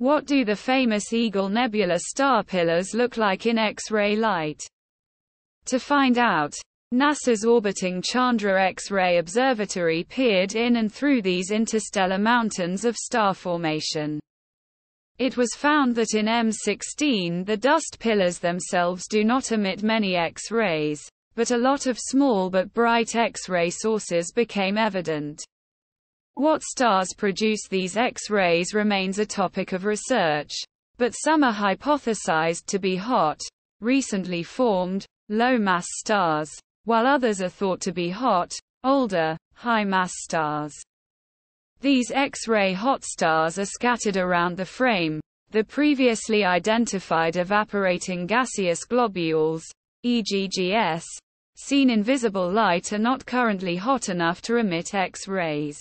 What do the famous Eagle Nebula star pillars look like in X-ray light? To find out, NASA's orbiting Chandra X-ray Observatory peered in and through these interstellar mountains of star formation. It was found that in M16 the dust pillars themselves do not emit many X-rays, but a lot of small but bright X-ray sources became evident. What stars produce these X-rays remains a topic of research, but some are hypothesized to be hot, recently formed, low-mass stars, while others are thought to be hot, older, high-mass stars. These X-ray hot stars are scattered around the frame. The previously identified evaporating gaseous globules, EGGS, seen in visible light are not currently hot enough to emit X-rays.